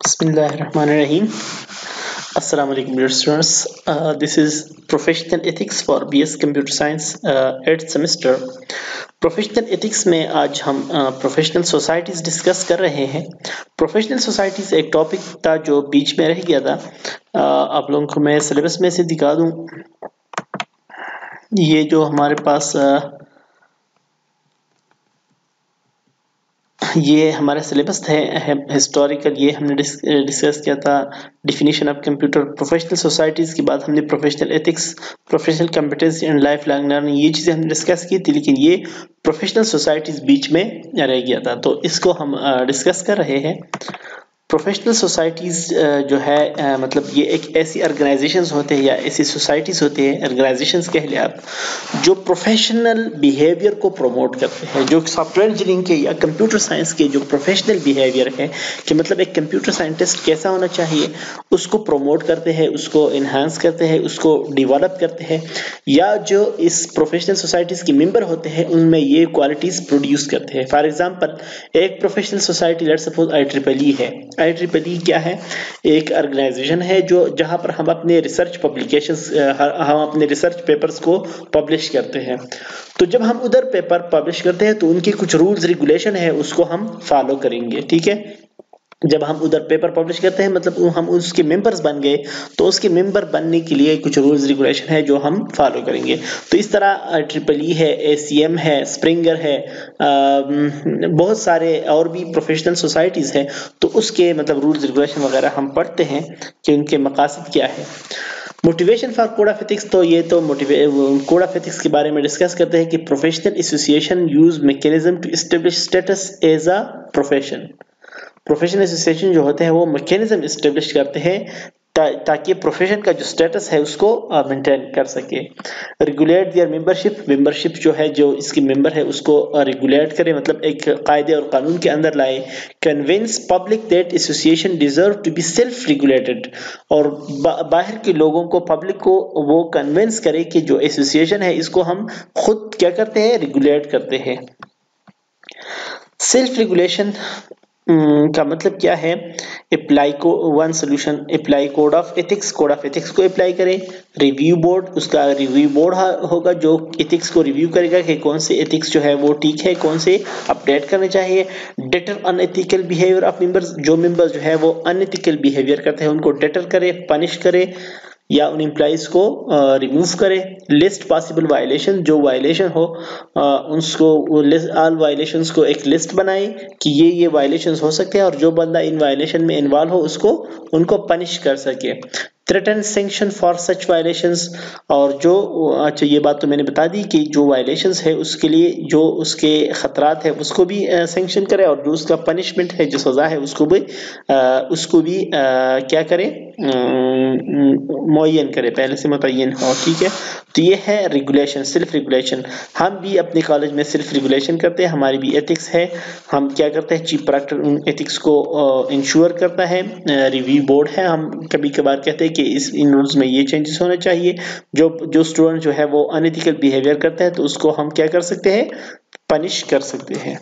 Bismillahirrahmanirrahim. Assalamu alaikum dear students. Uh, this is Professional Ethics for BS Computer Science uh, 8th semester. Professional ethics में आज हम professional societies discuss कर रहे हैं professional societies एक topic था जो बीच में रह गया था uh, आप लोगों को मैं सिलेबस में से दिखा दूँ ये जो हमारे पास uh, ये हमारे सिलेबस है हिस्टोरिकल ये हमने डिस्कस किया था definition of computer professional societies के बाद हमने professional ethics professional competency and life long learning ये चीज़ें हमने डिस्कस की थी, लेकिन ये प्रोफेशनल सोसाइटीज़ बीच में रह गया था। तो इसको हम डिस्कस कर रहे हैं। प्रोफेशनल सोसाइटीज़ जो है मतलब ये एक ऐसी ऑर्गेनाइजेशन होते हैं या ऐसी सोसाइटीज़ होते हैं ऑर्गेनाइजेशन कह लिया आप, जो प्रोफेशनल बिहेवियर को प्रमोट करते हैं, जो सॉफ्टवेयर इंजीनियरिंग के या कंप्यूटर साइंस के जो प्रोफेशनल बिहेवियर है, कि मतलब एक कंप्यूटर साइंटिस्ट कैसा होना चाहिए, उसको प्रमोट करते हैं, उसको इन्हांस करते हैं, उसको डिवेलप करते हैं, या जो इस प्रोफेशनल सोसाइटीज़ के मेंबर होते हैं, उनमें ये क्वालिटीज़ प्रोड्यूस करते हैं। फॉर एग्ज़ाम्पल एक professional society let suppose I triple E है। आई क्या है? एक ऑर्गेनाइजेशन है जो, जहाँ पर हम अपने रिसर्च पब्लिकेशन हम अपने रिसर्च पेपर्स को पब्लिश करते हैं। तो जब हम उधर पेपर पब्लिश करते हैं तो उनके कुछ रूल्स रेगुलेशन है, उसको हम फॉलो करेंगे, ठीक है? जब हम उधर पेपर पब्लिश करते हैं मतलब हम उसके मेंबर्स बन गए तो उसके मेंबर बनने के लिए कुछ रूल्स रेगुलेशन है जो हम फॉलो करेंगे। तो इस तरह ट्रिपल ई है ए सी एम है स्प्रिंगर है बहुत सारे और भी प्रोफेशनल सोसाइटीज़ हैं तो उसके मतलब रूल्स रेगुलेशन वगैरह हम पढ़ते हैं कि उनके मकासद क्या है। Motivation for code of ethics तो ये तो कोड ऑफ़ एथिक्स के बारे में डिस्कस करते हैं कि professional association use mechanism to status as a profession professional association जो होते हैं वो मैकेनिज्म इस्टेब्लिश करते हैं ताकि प्रोफेशन का जो स्टेटस है उसको मेंटेन कर सके। रेगुलेट दियर मेंबरशिप मेंबरशिप जो है जो इसकी मेंबर है उसको रेगुलेट करें। मतलब एक कायदे और कानून के अंदर लाए। Convince public that association deserve to be self regulated और बा, बाहर के लोगों को पब्लिक को वो कन्विंस करे कि जो एसोसिएशन है इसको हम खुद क्या करते हैं रेगुलेट करते हैं। सेल्फ रेगुलेशन का मतलब क्या है? अप्लाई को one solution apply code of ethics code of ethics को अप्लाई करें। रिव्यू बोर्ड उसका रिव्यू बोर्ड होगा जो एथिक्स को रिव्यू करेगा कि कौन से एथिक्स जो है वो ठीक है, कौन से अपडेट करने चाहिए। Deter unethical behaviour of members जो मेंबर्स जो है वो अनएथिकल बिहेवियर करते हैं, उनको डेटर करे पनिश करे। या उन एम्प्लॉज को रिमूव करें। लिस्ट पॉसिबल वायलेशन जो वायलेशन हो उसको ऑल वायलेशन को एक लिस्ट बनाए कि ये ये वायलेशन हो सकते हैं और जो बंदा इन वायलेशन में इन्वॉल्व हो, उसको, उनको पनिश कर सके। Threaten sanction for such violations और जो अच्छा ये बात तो मैंने बता दी कि जो वायलेशंस है उसके लिए जो उसके खतरात है उसको भी सेंक्शन करे और जो उसका पनिशमेंट है जो सज़ा है उसको भी आ, उसको भी आ, क्या करे? मुन करे पहले से मुतन हो ठीक है? तो ये है रेगुलेशन सेल्फ रेगुलेशन हम भी अपने कॉलेज में सेल्फ रेगुलेशन करते हैं हमारी भी एथिक्स है। हम क्या करते हैं? चीफ प्रॉक्टर एथिक्स को इंश्योर करता है। रिव्यू बोर्ड है हम कभी कभार कहते हैं कि इस इन रूल्स में ये चेंजेस होने चाहिए। जो जो स्टूडेंट जो है वो अनएथिकल बिहेवियर करता है तो उसको हम क्या कर सकते हैं? पनिश कर सकते हैं।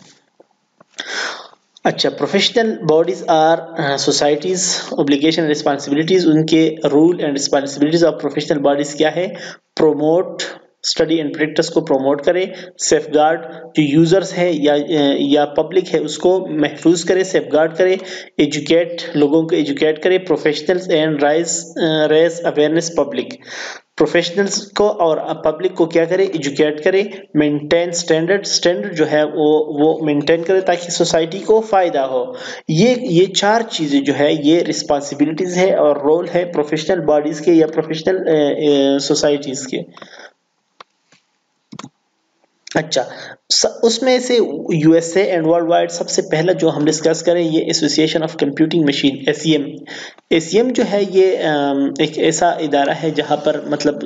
अच्छा professional bodies or societies obligation responsibilities उनके rule and responsibilities of professional bodies क्या है? प्रोमोट स्टडी एंड प्रैक्टिस को प्रमोट करे सेफ़ गार्ड जो यूज़र्स है या या पब्लिक है उसको महफूज करे सेफ़ गार्ड करे एजुकेट लोगों को एजुकेट करे professionals and raise race awareness public professionals को और पब्लिक को क्या करे एजुकेट करे मेंटेन स्टैंडर्ड स्टैंडर्ड जो है वो वो मेंटेन करे ताकि सोसाइटी को फ़ायदा हो। ये ये चार चीज़ें जो है, ये रिस्पॉन्सिबिलिटीज है और रोल है प्रोफेशनल बॉडीज के या प्रोफेशनल सोसाइटीज के। अच्छा। उसमें से यूएसए एंड वर्ल्ड वाइड सबसे पहला जो हम डिस्कस करें ये association of computing machine ACM ACM जो है ये एक ऐसा इदारा है जहाँ पर मतलब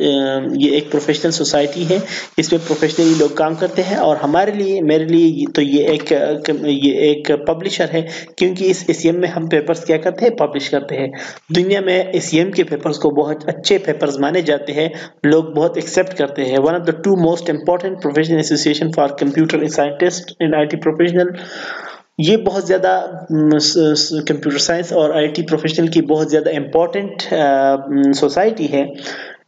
ये एक प्रोफेशनल सोसाइटी है, इसमें प्रोफेशनली लोग काम करते हैं और हमारे लिए, मेरे लिए तो ये एक ये एक पब्लिशर है क्योंकि इस एसीएम में हम पेपर्स क्या करते हैं? पब्लिश करते हैं। दुनिया में एसीएम के पेपर्स को बहुत अच्छे पेपर्स माने जाते हैं, लोग बहुत एक्सेप्ट करते हैं। One of the two most important professional association for computer scientist and IT professional ये बहुत ज़्यादा कंप्यूटर साइंस और आईटी प्रोफेशनल की बहुत ज़्यादा इम्पोर्टेंट सोसाइटी है।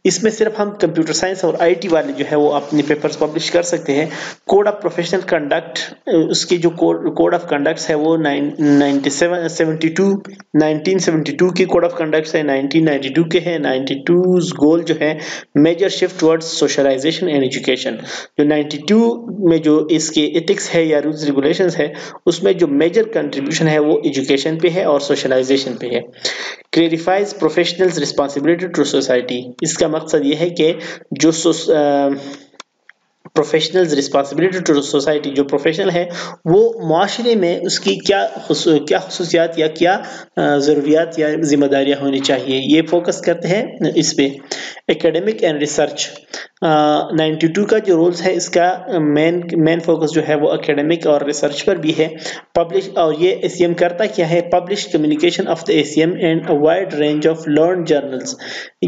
इसमें सिर्फ़ हम कंप्यूटर साइंस और आईटी वाले जो है वो अपने पेपर्स पब्लिश कर सकते हैं। कोड ऑफ़ प्रोफेशनल कंडक्ट उसकी जो कोड ऑफ़ कंडक्ट्स है वो ninety seven to nineteen two की कोड ऑफ़ कंडक्ट है नाइनटीन नाइनटी टू के हैं नाइनटी टू गोल जो है major shift towards socialisation and education जो नाइनटी टू में जो इसके इथिक्स है या रूल्स रेगुलेशन है, उसमें जो मेजर कंट्रीब्यूशन है वो एजुकेशन पे है और सोशलाइजेशन पे है। Clarifies professionals responsibility to society इसका मकसद ये है कि जो प्रोफेशनल्स रिस्पॉन्सिबिलिटी टू सोसाइटी जो प्रोफेशनल है वो माशरे में उसकी क्या खुसु, क्या खसूसियात या क्या ज़रूरियात या जिम्मेदारियाँ होनी चाहिए ये फोकस करते हैं इस पर एकेडमिक एंड रिसर्च 92 का जो रोल्स है, इसका मेन मेन फोकस जो है वो एकेडमिक और रिसर्च पर भी है। पब्लिश और ये एसीएम करता क्या है? Publish communication of the A C M and wide range of learn journals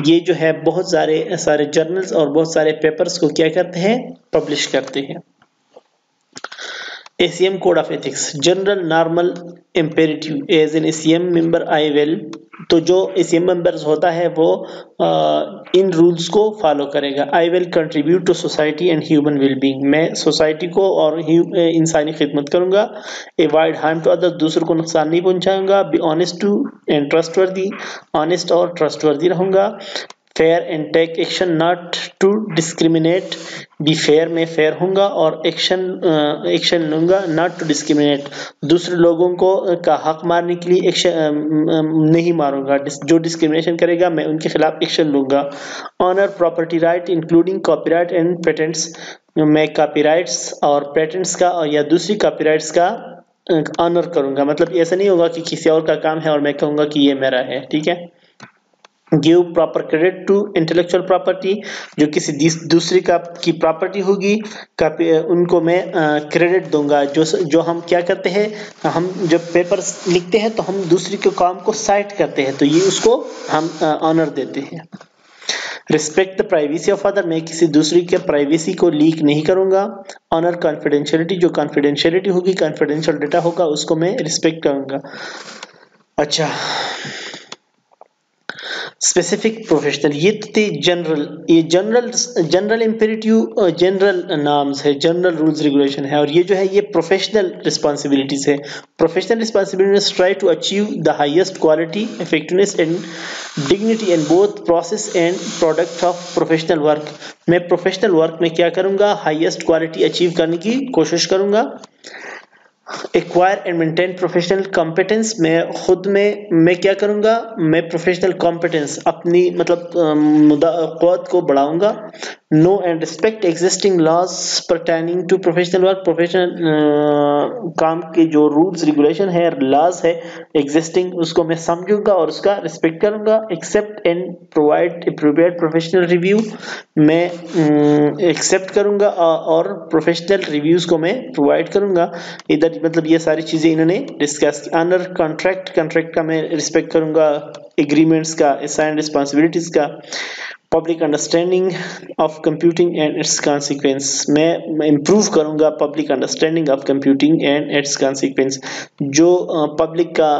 ये जो है, बहुत सारे सारे जर्नल्स और बहुत सारे पेपर्स को क्या करते हैं? पब्लिश करते हैं। ACM Code of Ethics General Normal Imperative as an ACM member I will तो जो एसीएम मेंबर्स होता है वो आ, इन रूल्स को फॉलो करेगा। I will contribute to society and human wellbeing मैं सोसाइटी को और इंसानी खिदमत करूँगा। एवॉइड हार्म टू अदर दूसरों को नुकसान नहीं पहुँचाऊँगा। Be honest to and trustworthy honest और ट्रस्ट वर्दी रहूँगा। Fair and take action not to discriminate be fair में फेयर होऊँगा और एक्शन एक्शन लूँगा नॉट टू डिस्क्रिमिनेट दूसरे लोगों को का हक मारने के लिए एक्शन नहीं मारूँगा। जो डिस्क्रिमिनेशन करेगा, मैं उनके खिलाफ एक्शन लूँगा। Honour property right including copyright and patents मैं कॉपीराइट्स और पेटेंट्स का और या दूसरी कॉपीराइट्स का ऑनर करूँगा। मतलब ऐसा नहीं होगा कि किसी और का काम है और मैं कहूँगा कि ये मेरा है। ठीक है? Give proper credit to intellectual property जो किसी दूसरी का, की प्रॉपर्टी होगी, का उनको मैं क्रेडिट दूँगा। जो जो हम क्या करते हैं, हम जब पेपर लिखते हैं तो हम दूसरी के काम को साइट करते हैं तो ये उसको हम ऑनर देते हैं। Respect the privacy of other मैं किसी दूसरी के प्राइवेसी को लीक नहीं करूँगा। ऑनर कॉन्फिडेंशियलिटी जो कॉन्फिडेंशियलिटी होगी कॉन्फिडेंशियल डेटा होगा, उसको मैं रिस्पेक्ट करूँगा। अच्छा। स्पेसिफिक प्रोफेशनल ये तो थे जनरल ये general general imperative general norms है जनरल रूल्स रेगुलेशन है, और ये जो है, ये प्रोफेशनल रिस्पॉन्सिबिलिटीज है। Professional responsibilities try to achieve the highest quality effectiveness and dignity in both process and product of professional work मैं प्रोफेशनल वर्क में क्या करूँगा? हाईएस्ट क्वालिटी अचीव करने की कोशिश करूँगा। Acquire and maintain professional competence मैं खुद में, मैं क्या करूँगा? मैं प्रोफेशनल कॉम्पिटेंस अपनी मतलब मुदात को बढ़ाऊँगा। Know and respect existing laws pertaining to professional work professional काम के जो रूल्स रेगुलेशन है लॉज है एग्जिस्टिंग उसको मैं समझूँगा और उसका रिस्पेक्ट करूँगा accept and provide appropriate professional review मैं एक्सेप्ट करूँगा और प्रोफेशनल रिव्यूज़ को मैं प्रोवाइड करूँगा। इधर मतलब ये सारी चीज़ें इन्होंने डिस्कस अंडर कॉन्ट्रैक्ट कॉन्ट्रैक्ट का मैं रिस्पेक्ट करूँगा एग्रीमेंट्स का असाइन रिस्पॉन्सिबिलिटीज का। Public understanding of computing and its consequence मैं इम्प्रूव करूँगा public understanding of computing and its consequence जो पब्लिक का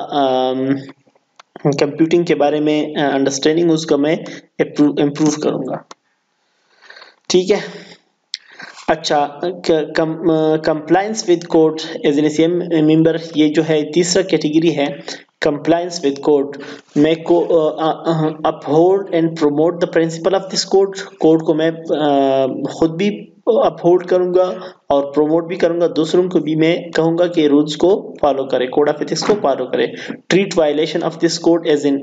कंप्यूटिंग के बारे में अंडरस्टैंडिंग उसका मैं इम्प्रूव करूँगा। ठीक है? अच्छा compliance with code as an CM member ये जो है तीसरा कैटेगरी है। कंप्लायंस विद कोड मैं को uphold and promote the principle of this code code को मैं uh, खुद भी अपहोल्ड करूँगा और प्रमोट भी करूँगा. दूसरों को भी मैं कहूँगा कि रूल्स को फॉलो करें कोड ऑफ़ एथिक्स को फॉलो करें. Treat violation of this code as in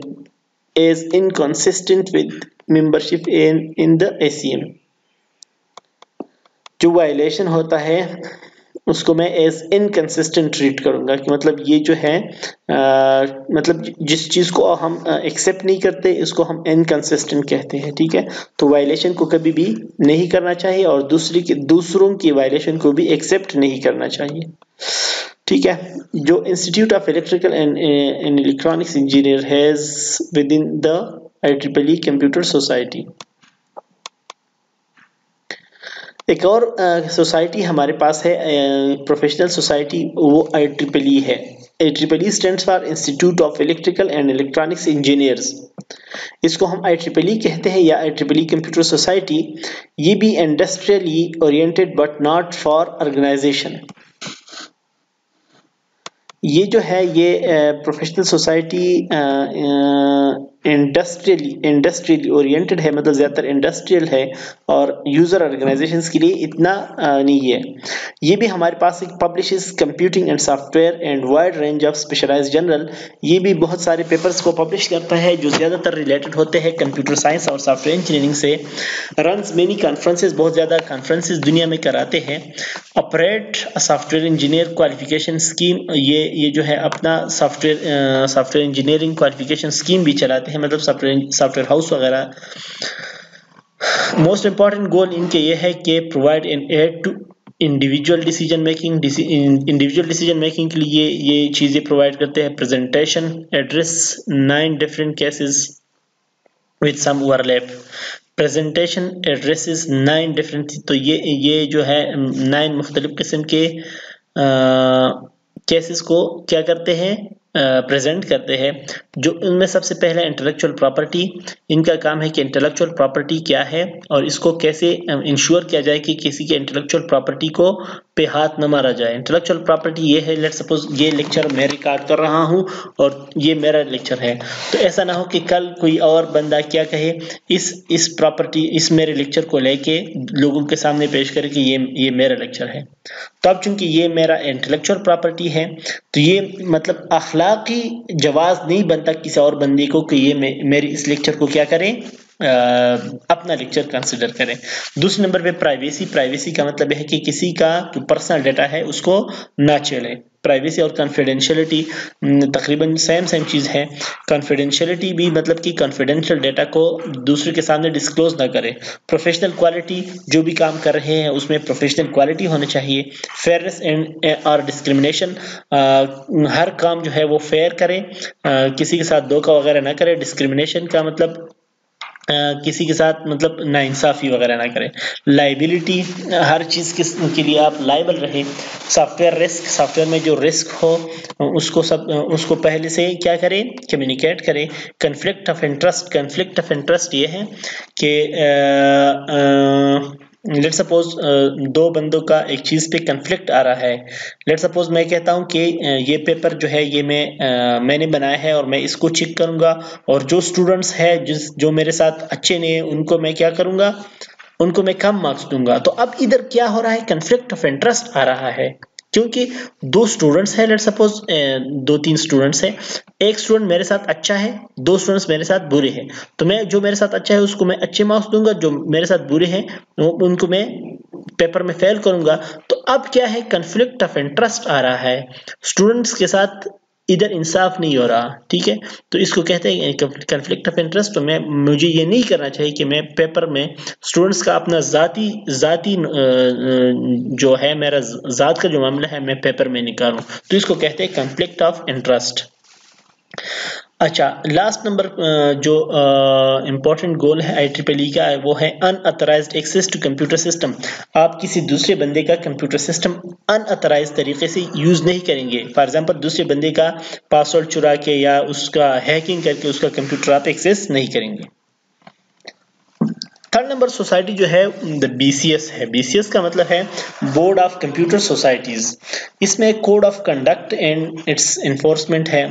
as inconsistent with membership in in the ACM जो वायलेशन होता है उसको मैं एज इनकन्सिस्टेंट ट्रीट करूँगा कि मतलब ये जो है आ, मतलब जिस चीज़ को हम एक्सेप्ट नहीं करते इसको हम इनकन्सिस्टेंट कहते हैं ठीक है? तो वायलेशन को कभी भी नहीं करना चाहिए और दूसरी के दूसरों की वायलेशन को भी एक्सेप्ट नहीं करना चाहिए ठीक है? जो institute of electrical and electronics engineer has with in the I triple E computer society एक और सोसाइटी हमारे पास है प्रोफेशनल सोसाइटी वो आई ट्रिपल ई है A triple E stand for institute of electrical and electronics engineers इसको हम I triple E कहते हैं या I triple E computer society ये भी industrially oriented but not for organisation ये जो है ये professional society industrially industrially oriented है मतलब ज़्यादातर इंडस्ट्रियल है, और यूज़र ऑर्गेनाइजेशन के लिए इतना नहीं है। ये भी हमारे पास एक publish computing and software and wide range of specialise journal ये भी बहुत सारे पेपर्स को पब्लिश करता है, जो ज़्यादातर रिलेटेड होते हैं कंप्यूटर साइंस और सॉफ्टवेयर इंजीनियरिंग से। रनस मेनी कॉन्फ्रेंसेज बहुत ज़्यादा कॉन्फ्रेंसेज दुनिया में कराते हैं। Operate software engineer qualification scheme ये ये जो है अपना software software engineering qualification scheme भी चलाते हैं। मतलब सॉफ्टवेयर हाउस वगैरह। मोस्ट इंपॉर्टेंट गोल इनके ये है कि provide an aid to individual decision making individual decision making के लिए ये चीज़ें प्रोवाइड करते हैं। Presentation address nine different cases with some overlap presentation addresses nine different तो ये ये जो है नाइन मुख्तलिफ़ किस्म के केसेस को क्या करते हैं? प्रेजेंट करते हैं, जो इनमें सबसे पहले इंटेलेक्चुअल प्रॉपर्टी इनका काम है कि इंटेलेक्चुअल प्रॉपर्टी क्या है और इसको कैसे इंश्योर किया जाए कि किसी के इंटेलेक्चुअल प्रॉपर्टी को पे हाथ न मारा जाए। इंटेलेक्चुअल प्रॉपर्टी ये है। लेट सपोज़ ये लेक्चर मैं रिकॉर्ड कर रहा हूँ और ये मेरा लेक्चर है। तो ऐसा ना हो कि कल कोई और बंदा क्या कहे, इस इस प्रॉपर्टी इस मेरे लेक्चर को लेके लोगों के सामने पेश करे कि ये ये मेरा लेक्चर है। तो अब चूँकि ये मेरा इंटेलेक्चुअल प्रॉपर्टी है तो ये मतलब अखलाकी जवाज नहीं बनता किसी और बंदे को कि ये मेरी इस लेक्चर को क्या करें। अपना लेक्चर कंसिडर करें। दूसरे नंबर पे प्राइवेसी प्राइवेसी का मतलब है कि किसी का जो पर्सनल डेटा है, उसको ना चले। प्राइवेसी और कॉन्फिडेंशियलिटी तकरीबन सेम सेम चीज़ है। कॉन्फिडेंशियलिटी भी मतलब कि कॉन्फिडेंशियल डेटा को दूसरे के सामने डिस्क्लोज ना करें। प्रोफेशनल क्वालिटी जो भी काम कर रहे हैं, उसमें प्रोफेशनल क्वालिटी होनी चाहिए। फेयरनेस एंड और डिस्क्रिमिनेशन हर काम जो है वो फेयर करें। किसी के साथ धोखा वगैरह ना करें। डिस्क्रिमिनेशन का मतलब किसी के साथ मतलब नाइंसाफ़ी वगैरह ना करें। लाइबिलिटी हर चीज़ के के लिए आप लाइबल रहें। सॉफ्टवेयर रिस्क सॉफ्टवेयर में जो रिस्क हो, उसको सब, उसको पहले से क्या करें? कम्युनिकेट करें। Conflict of interest conflict of interest ये है कि लेट सपोज़ uh, दो बंदों का एक चीज़ पे कंफ्लिक्ट आ रहा है। लेट सपोज़ मैं कहता हूँ कि uh, ये पेपर जो है ये मैं uh, मैंने बनाया है और मैं इसको चेक करूँगा और जो स्टूडेंट्स है जिस जो मेरे साथ अच्छे नहीं है उनको मैं क्या करूँगा? उनको मैं कम मार्क्स दूँगा। तो अब इधर क्या हो रहा है? कंफ्लिक्ट ऑफ़ इंटरेस्ट आ रहा है। क्योंकि दो स्टूडेंट्स हैं लेट सपोज़ दो तीन स्टूडेंट्स हैं। एक स्टूडेंट मेरे साथ अच्छा है, दो स्टूडेंट्स मेरे साथ बुरे हैं। तो मैं, जो मेरे साथ अच्छा है, उसको मैं अच्छे मार्क्स दूँगा, जो मेरे साथ बुरे हैं उनको मैं पेपर में फेल करूँगा। तो अब क्या है कंफ्लिक्ट ऑफ़ इंटरेस्ट आ रहा है। स्टूडेंट्स के साथ इधर इंसाफ नहीं हो रहा, ठीक है? तो इसको कहते हैं कन्फ्लिक्ट ऑफ़ इंटरेस्ट तो मैं, मुझे ये नहीं करना चाहिए कि मैं पेपर में स्टूडेंट्स का अपना ज़ाती ज़ाती जो है, मेरा ज़ात का जो मामला है, मैं पेपर में निकालूं। तो इसको कहते हैं कन्फ्लिक्ट ऑफ़ इंटरेस्ट अच्छा लास्ट नंबर जो इम्पोर्टेंट गोल है आई ट्रिपल ई का, वो है unauthorised access to computer system आप किसी दूसरे बंदे का कंप्यूटर सिस्टम अनअथराइज तरीके से यूज़ नहीं करेंगे. फॉर एग्जांपल दूसरे बंदे का पासवर्ड चुरा के या उसका हैकिंग करके उसका कंप्यूटर आप एक्सेस नहीं करेंगे. थर्ड नंबर सोसाइटी जो है द बीसीएस है. बीसीएस का मतलब है बोर्ड ऑफ़ कंप्यूटर सोसाइटीज इसमें code of conduct and its enforcement है.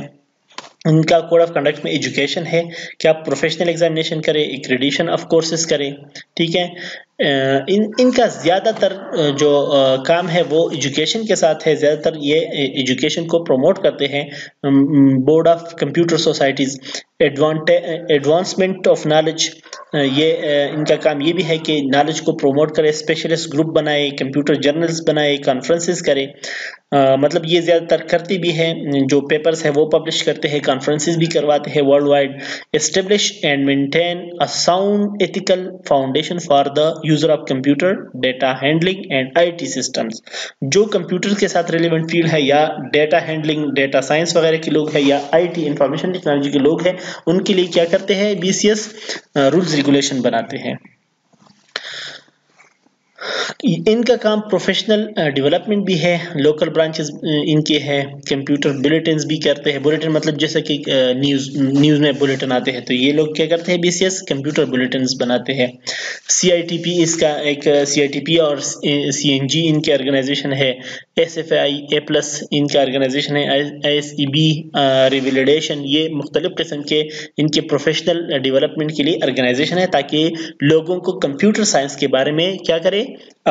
उनका कोड ऑफ़ कंडक्ट में एजुकेशन है कि आप प्रोफेशनल एग्जामिनेशन करें एक्रेडिशन ऑफ़ कोर्सेज करें, ठीक है? इन, इनका ज़्यादातर जो काम है वो एजुकेशन के साथ है, ज़्यादातर ये एजुकेशन को प्रमोट करते हैं board of computer societies advancement of knowledge ये इनका काम ये भी है कि नॉलेज को प्रमोट करे स्पेशलिस्ट ग्रुप बनाए कंप्यूटर जर्नल्स बनाए कॉन्फ्रेंसेस करे। आ, मतलब ये ज़्यादातर करती भी है जो पेपर्स है वो पब्लिश करते हैं कॉन्फ्रेंसेस भी करवाते हैं world wide establish and maintain a sound ethical foundation for the user of computer data handling and IT systems जो कंप्यूटर के साथ रिलेवेंट फ़ील्ड है या डेटा हैंडलिंग डेटा साइंस वगैरह के लोग हैं या आईटी इंफॉर्मेशन टेक्नोलॉजी के लोग हैं उनके लिए क्या करते हैं बीसीएस रूल्स रेगुलेशन बनाते हैं। इनका काम प्रोफेशनल डेवलपमेंट भी है लोकल ब्रांचेस इनके हैं कंप्यूटर बुलेटिन भी करते हैं। बुलेटिन मतलब जैसे कि न्यूज़ न्यूज़ में बुलेटिन आते हैं तो ये लोग क्या करते हैं बीसीएस कंप्यूटर बुलेटिन बनाते हैं। सीआईटीपी इसका एक सीआईटीपी और सीएनजी इनके ऑर्गेनाइजेशन है। S F I A plus इनका ऑर्गेनाइजेशन है। एस ई बी रिविलेशन ये मुख्तलिफ़ किस्म के इनके प्रोफेशनल डेवलपमेंट के लिए ऑर्गेनाइजेशन है, ताकि लोगों को कंप्यूटर साइंस के बारे में क्या करें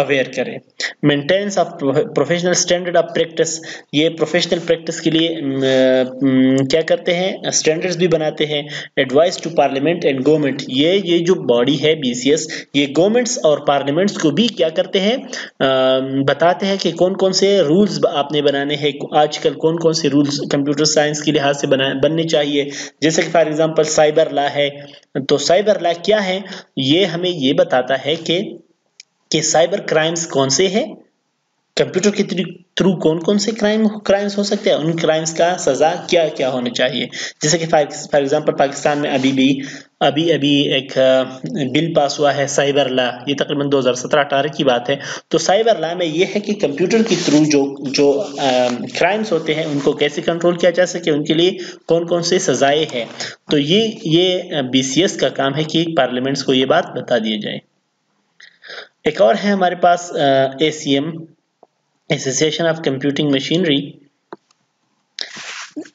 अवेयर करें। Maintenance of professional standard of practice ये प्रोफेशनल प्रैक्टिस के लिए क्या करते हैं? स्टैंडर्ड्स भी बनाते हैं। Advice to parliament and government ये ये जो बॉडी है बीसीएस ये गवर्नमेंट्स और पार्लियामेंट्स को भी क्या करते हैं? बताते हैं कि कौन कौन से रूल्स आपने बनाने हैं। आजकल कौन कौन से रूल्स कंप्यूटर साइंस के लिहाज से बना, बनने चाहिए। जैसे कि फॉर एग्ज़ाम्पल साइबर लॉ है। तो साइबर लॉ क्या है? ये हमें ये बताता है कि कि साइबर क्राइम्स कौन से हैं? कंप्यूटर के थ्रू कौन कौन से क्राइम, क्राइम्स हो सकते हैं? उन क्राइम्स का सजा क्या क्या होनी चाहिए? जैसे कि फॉर एग्जांपल, पाकिस्तान में अभी भी, अभी अभी एक बिल पास हुआ है साइबर ला। ये तकरीबन 2017-18 की बात है। तो साइबर ला में ये है कि कंप्यूटर के थ्रू जो जो क्राइम्स होते हैं, उनको कैसे कंट्रोल किया जा सके? उनके लिए कौन कौन से सजाएँ हैं? तो ये ये बीसीएस का काम है कि पार्लियामेंट्स को ये बात बता दी जाए। एक और है हमारे पास A C M association of computing machinery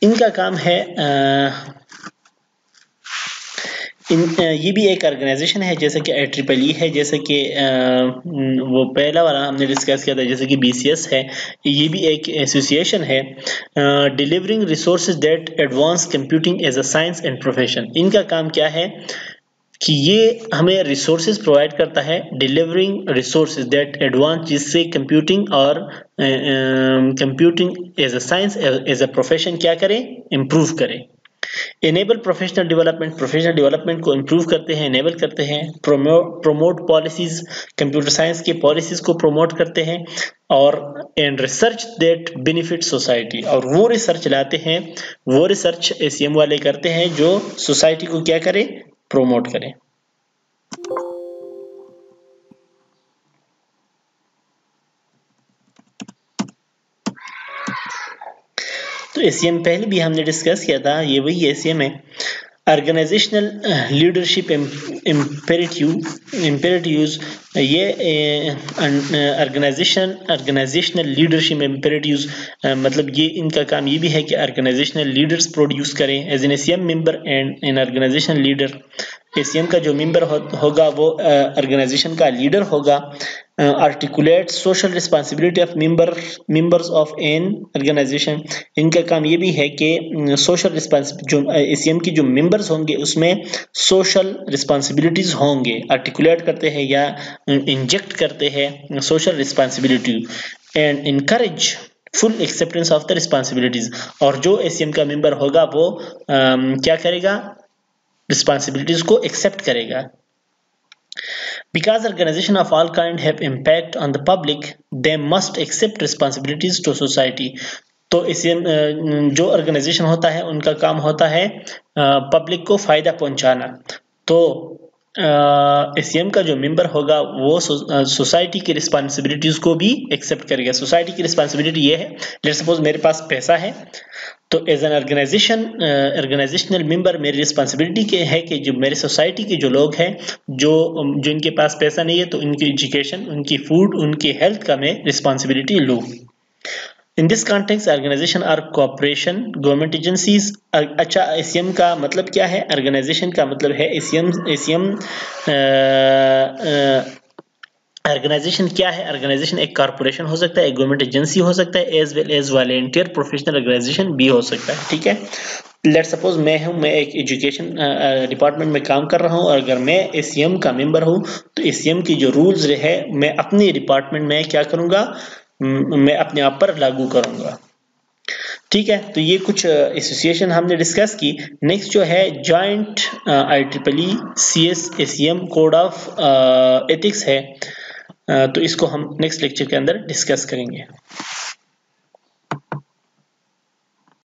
इनका काम है इन ये भी एक ऑर्गेनाइजेशन है, जैसे कि ट्रिपल ई है, जैसे कि वो पहला वाला हमने डिस्कस किया था, जैसे कि बीसीएस है, ये भी एक एसोसिएशन है delivering resource that advance computing as a science and profession इनका काम क्या है कि ये हमें रिसोर्सेज प्रोवाइड करता है डिलीवरिंग रिसोर्सेज दैट एडवांस जिससे कंप्यूटिंग और computing as a science as a profession क्या करें? इम्प्रूव करें। Enable professional development professional development को इम्प्रूव करते हैं इनेबल करते हैं प्रोमोट पॉलिसीज़ कंप्यूटर साइंस की पॉलिसीज़ को प्रोमोट करते हैं और and research that benefit society और वो रिसर्च लाते हैं, वो रिसर्च एसीएम वाले करते हैं जो सोसाइटी को क्या करे? प्रोमोट करें। तो एसीएम पहले भी हमने डिस्कस किया था ये वही एसीएम है। ऑर्गेनाइजेशनल लीडरशिप इम्पेरेटिव इम्पेरेटिव्स ये ऑर्गेनाइजेशन ऑर्गेनाइजेशनल लीडरशिप इम्पेरेटिव्स मतलब ये इनका काम ये भी है कि ऑर्गेनाइजेशनल लीडर्स प्रोड्यूस करें as an ACM member and an organisation leader ACM का जो मेंबर हो, होगा वो ऑर्गेनाइजेशन का लीडर होगा articulate social responsibility of member members of an organisation इनका काम ये भी है कि सोशल रिस्पॉन्स जो एसीएम की जो मेंबर्स होंगे उसमें सोशल रिस्पॉन्सिबिलिटीज होंगे। आर्टिकुलेट करते हैं या इंजेक्ट करते हैं social responsibility and encourage full acceptance of the responsibilities और जो एसीएम का मेंबर होगा वो आ, क्या करेगा? रिस्पॉन्सिबिलिटीज को एक्सेप्ट करेगा। Because organization of all kind have impact on the public, they must accept responsibilities to society. तो इसे जो ऑर्गेनाइजेशन होता है उनका काम होता है पब्लिक को फ़ायदा पहुंचाना तो एसीएम का जो मेंबर होगा वो सोसाइटी की रिस्पॉन्सिबिलिटीज को भी एक्सेप्ट करेगा सोसाइटी की रिस्पॉन्सिबिलिटी ये है लेट सपोज़ मेरे पास पैसा है तो as an organisation organisational member मेरी रिस्पॉन्सिबिलिटी के है कि जो मेरे सोसाइटी के जो लोग हैं, जो जो इनके पास पैसा नहीं है तो उनकी एजुकेशन उनकी फ़ूड उनकी हेल्थ का मैं रिस्पॉन्सिबिलिटी लूँ। In this context organisation are corporation government agencies अच्छा एसीएम का मतलब क्या है? ऑर्गेनाइजेशन का मतलब है एसीएम एसीएम ऑर्गेनाइजेशन क्या है? ऑर्गेनाइजेशन एक कॉर्पोरेशन हो सकता है, एक गवर्नमेंट एजेंसी हो सकता है as well as volunteer professional organisation भी हो सकता है, ठीक है? लेट सपोज़ मैं हूँ, मैं एक एजुकेशन डिपार्टमेंट में काम कर रहा हूँ, और अगर मैं एसीएम का मेंबर हूँ तो एसीएम की जो रूल्स है मैं अपने डिपार्टमेंट में क्या करूँगा? मैं अपने आप पर लागू करूँगा। ठीक है? तो ये कुछ एसोसिएशन हमने डिस्कस की। नेक्स्ट जो है joint I triple C S M code of ethics है। तो इसको हम नेक्स्ट लेक्चर के अंदर डिस्कस करेंगे।